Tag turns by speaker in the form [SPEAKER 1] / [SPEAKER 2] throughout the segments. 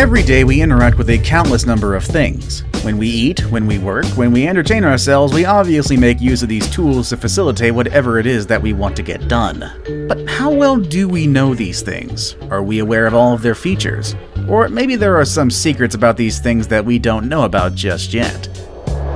[SPEAKER 1] Every day we interact with a countless number of things. When we eat, when we work, when we entertain ourselves, we obviously make use of these tools to facilitate whatever it is that we want to get done. But how well do we know these things? Are we aware of all of their features? Or maybe there are some secrets about these things that we don't know about just yet.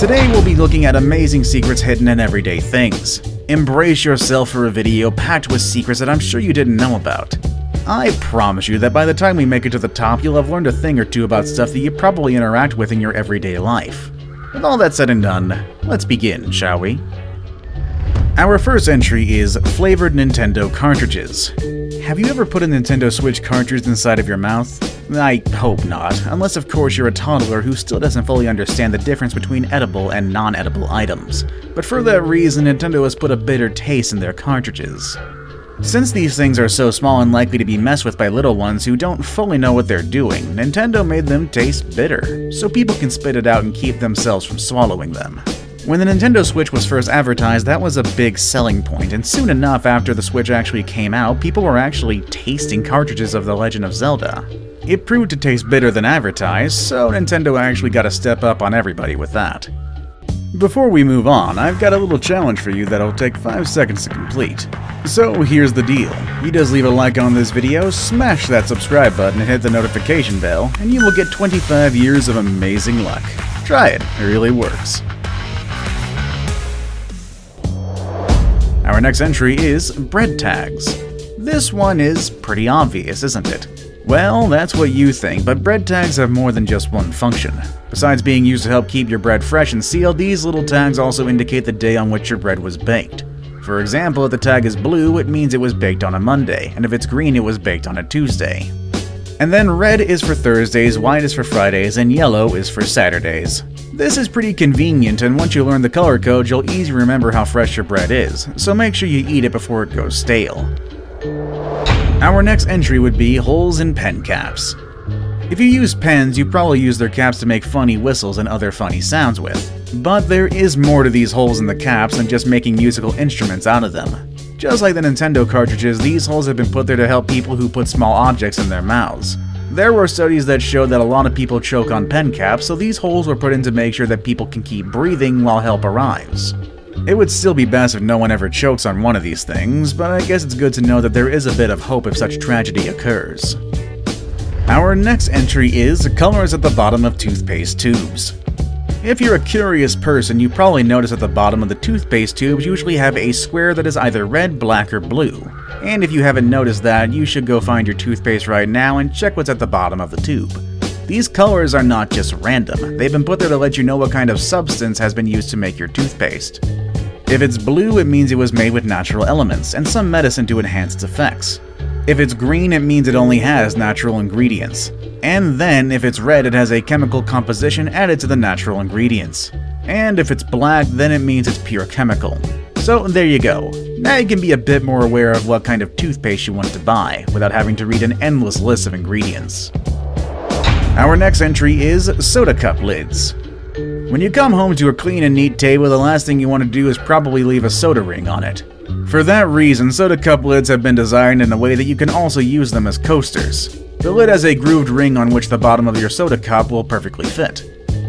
[SPEAKER 1] Today we'll be looking at amazing secrets hidden in everyday things. Embrace yourself for a video packed with secrets that I'm sure you didn't know about. I promise you that by the time we make it to the top, you'll have learned a thing or two about stuff that you probably interact with in your everyday life. With all that said and done, let's begin, shall we? Our first entry is flavored Nintendo cartridges. Have you ever put a Nintendo Switch cartridge inside of your mouth? I hope not, unless of course you're a toddler who still doesn't fully understand the difference between edible and non-edible items. But for that reason, Nintendo has put a bitter taste in their cartridges. Since these things are so small and likely to be messed with by little ones who don't fully know what they're doing, Nintendo made them taste bitter, so people can spit it out and keep themselves from swallowing them. When the Nintendo Switch was first advertised, that was a big selling point, and soon enough after the Switch actually came out, people were actually tasting cartridges of The Legend of Zelda. It proved to taste bitter than advertised, so Nintendo actually got a step up on everybody with that. Before we move on, I've got a little challenge for you that'll take 5 seconds to complete. So here's the deal. You just leave a like on this video, smash that subscribe button and hit the notification bell, and you will get 25 years of amazing luck. Try it, it really works. Our next entry is bread tags. This one is pretty obvious, isn't it? Well, that's what you think, but bread tags have more than just one function. Besides being used to help keep your bread fresh and sealed, these little tags also indicate the day on which your bread was baked. For example, if the tag is blue, it means it was baked on a Monday, and if it's green, it was baked on a Tuesday. And then red is for Thursdays, white is for Fridays, and yellow is for Saturdays. This is pretty convenient, and once you learn the color code, you'll easily remember how fresh your bread is, so make sure you eat it before it goes stale. Our next entry would be holes in pen caps. If you use pens, you probably use their caps to make funny whistles and other funny sounds with. But there is more to these holes in the caps than just making musical instruments out of them. Just like the Nintendo cartridges, these holes have been put there to help people who put small objects in their mouths. There were studies that showed that a lot of people choke on pen caps, so these holes were put in to make sure that people can keep breathing while help arrives. It would still be best if no one ever chokes on one of these things, but I guess it's good to know that there is a bit of hope if such tragedy occurs. Our next entry is colors at the bottom of toothpaste tubes. If you're a curious person, you probably notice at the bottom of the toothpaste tubes usually have a square that is either red, black, or blue. And if you haven't noticed that, you should go find your toothpaste right now and check what's at the bottom of the tube. These colors are not just random, they've been put there to let you know what kind of substance has been used to make your toothpaste. If it's blue, it means it was made with natural elements and some medicine to enhance its effects. If it's green, it means it only has natural ingredients. And then, if it's red, it has a chemical composition added to the natural ingredients. And if it's black, then it means it's pure chemical. So there you go. Now you can be a bit more aware of what kind of toothpaste you want to buy, without having to read an endless list of ingredients. Our next entry is soda cup lids. When you come home to a clean and neat table, the last thing you want to do is probably leave a soda ring on it. For that reason, soda cup lids have been designed in a way that you can also use them as coasters. The lid has a grooved ring on which the bottom of your soda cup will perfectly fit.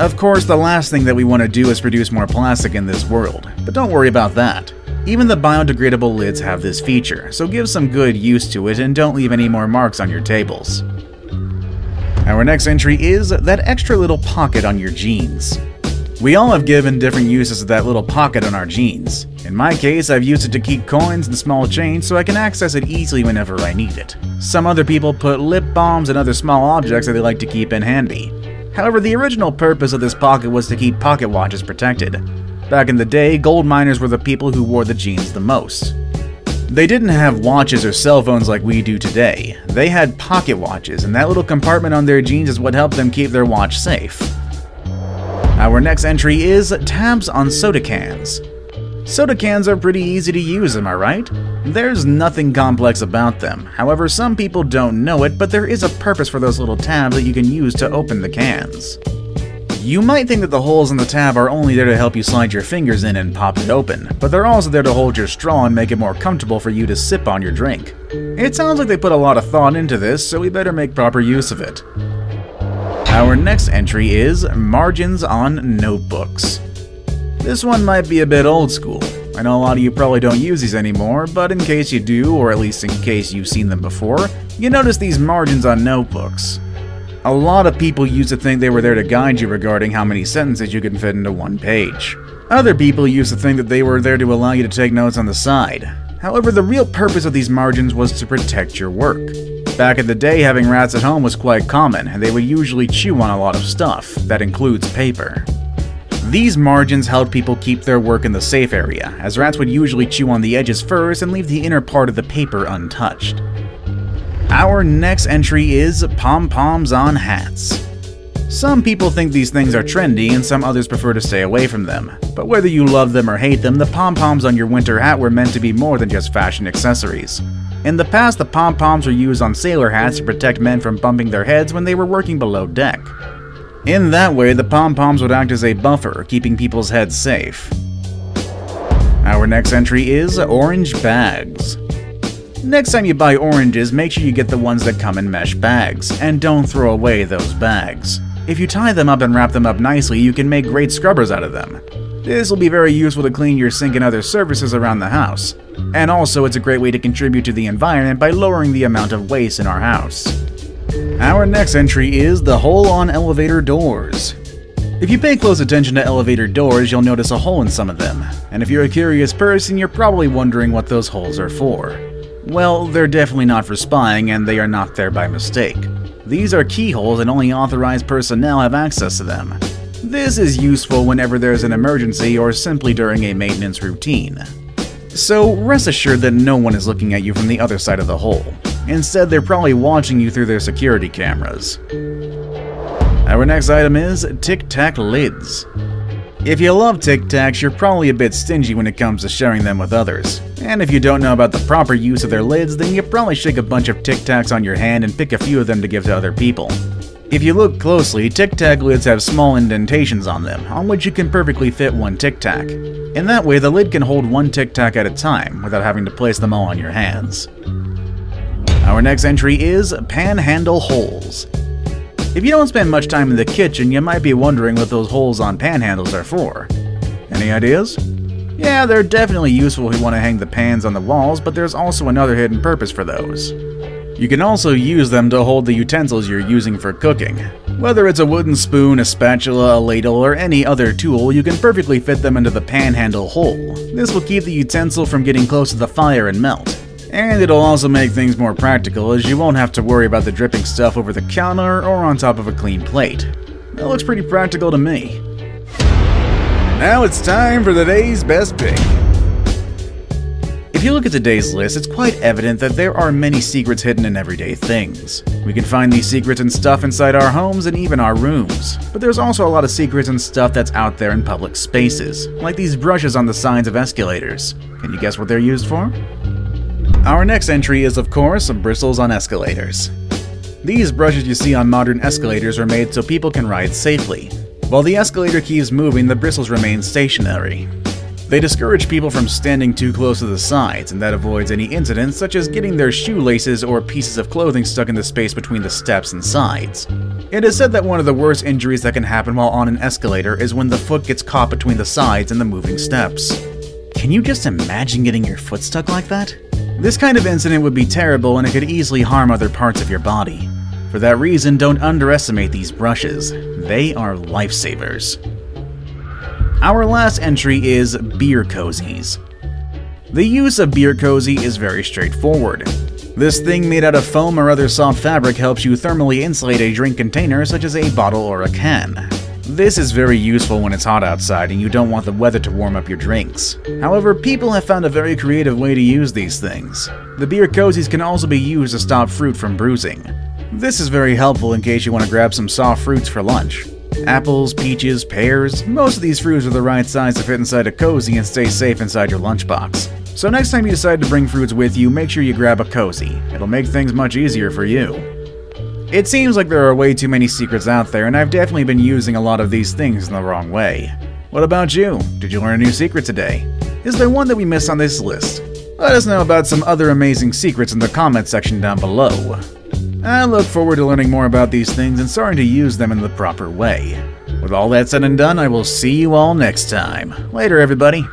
[SPEAKER 1] Of course, the last thing that we want to do is produce more plastic in this world, but don't worry about that. Even the biodegradable lids have this feature, so give some good use to it and don't leave any more marks on your tables. Our next entry is that extra little pocket on your jeans. We all have given different uses of that little pocket on our jeans. In my case, I've used it to keep coins and small change so I can access it easily whenever I need it. Some other people put lip balms and other small objects that they like to keep in handy. However, the original purpose of this pocket was to keep pocket watches protected. Back in the day, gold miners were the people who wore the jeans the most. They didn't have watches or cell phones like we do today. They had pocket watches, and that little compartment on their jeans is what helped them keep their watch safe. Our next entry is tabs on soda cans. Soda cans are pretty easy to use, am I right? There's nothing complex about them. However, some people don't know it, but there is a purpose for those little tabs that you can use to open the cans. You might think that the holes in the tab are only there to help you slide your fingers in and pop it open, but they're also there to hold your straw and make it more comfortable for you to sip on your drink. It sounds like they put a lot of thought into this, so we better make proper use of it. Our next entry is Margins on Notebooks. This one might be a bit old school. I know a lot of you probably don't use these anymore, but in case you do, or at least in case you've seen them before, you notice these margins on notebooks. A lot of people used to think they were there to guide you regarding how many sentences you can fit into one page. Other people used to think that they were there to allow you to take notes on the side. However, the real purpose of these margins was to protect your work. Back in the day, having rats at home was quite common, and they would usually chew on a lot of stuff, that includes paper. These margins helped people keep their work in the safe area, as rats would usually chew on the edges first and leave the inner part of the paper untouched. Our next entry is pom-poms on hats. Some people think these things are trendy and some others prefer to stay away from them, but whether you love them or hate them, the pom-poms on your winter hat were meant to be more than just fashion accessories. In the past, the pom-poms were used on sailor hats to protect men from bumping their heads when they were working below deck. In that way, the pom-poms would act as a buffer, keeping people's heads safe. Our next entry is orange bags. Next time you buy oranges, make sure you get the ones that come in mesh bags, and don't throw away those bags. If you tie them up and wrap them up nicely, you can make great scrubbers out of them. This will be very useful to clean your sink and other surfaces around the house. And also, it's a great way to contribute to the environment by lowering the amount of waste in our house. Our next entry is the hole on elevator doors. If you pay close attention to elevator doors, you'll notice a hole in some of them. And if you're a curious person, you're probably wondering what those holes are for. Well, they're definitely not for spying, and they are not there by mistake. These are keyholes and only authorized personnel have access to them. This is useful whenever there's an emergency or simply during a maintenance routine. So rest assured that no one is looking at you from the other side of the hole. Instead, they're probably watching you through their security cameras. Our next item is Tic Tac lids. If you love Tic Tacs, you're probably a bit stingy when it comes to sharing them with others. And if you don't know about the proper use of their lids, then you probably shake a bunch of Tic Tacs on your hand and pick a few of them to give to other people. If you look closely, Tic Tac lids have small indentations on them, on which you can perfectly fit one Tic Tac. In that way, the lid can hold one Tic Tac at a time, without having to place them all on your hands. Our next entry is Panhandle Holes. If you don't spend much time in the kitchen, you might be wondering what those holes on panhandles are for. Any ideas? Yeah, they're definitely useful if you want to hang the pans on the walls, but there's also another hidden purpose for those. You can also use them to hold the utensils you're using for cooking. Whether it's a wooden spoon, a spatula, a ladle, or any other tool, you can perfectly fit them into the panhandle hole. This will keep the utensil from getting close to the fire and melt. And it'll also make things more practical as you won't have to worry about the dripping stuff over the counter or on top of a clean plate. That looks pretty practical to me. Now it's time for the day's best pick. If you look at today's list, it's quite evident that there are many secrets hidden in everyday things. We can find these secrets and stuff inside our homes and even our rooms. But there's also a lot of secrets and stuff that's out there in public spaces, like these brushes on the sides of escalators. Can you guess what they're used for? Our next entry is, of course, bristles on escalators. These brushes you see on modern escalators are made so people can ride safely. While the escalator keeps moving, the bristles remain stationary. They discourage people from standing too close to the sides, and that avoids any incidents such as getting their shoelaces or pieces of clothing stuck in the space between the steps and sides. It is said that one of the worst injuries that can happen while on an escalator is when the foot gets caught between the sides and the moving steps. Can you just imagine getting your foot stuck like that? This kind of incident would be terrible and it could easily harm other parts of your body. For that reason, don't underestimate these brushes. They are lifesavers. Our last entry is beer cozies. The use of beer cozy is very straightforward. This thing made out of foam or other soft fabric helps you thermally insulate a drink container such as a bottle or a can. This is very useful when it's hot outside and you don't want the weather to warm up your drinks. However, people have found a very creative way to use these things. The beer cozies can also be used to stop fruit from bruising. This is very helpful in case you want to grab some soft fruits for lunch. Apples, peaches, pears, most of these fruits are the right size to fit inside a cozy and stay safe inside your lunchbox. So next time you decide to bring fruits with you, make sure you grab a cozy. It'll make things much easier for you. It seems like there are way too many secrets out there, and I've definitely been using a lot of these things in the wrong way. What about you? Did you learn a new secret today? Is there one that we missed on this list? Let us know about some other amazing secrets in the comment section down below. I look forward to learning more about these things and starting to use them in the proper way. With all that said and done, I will see you all next time. Later, everybody.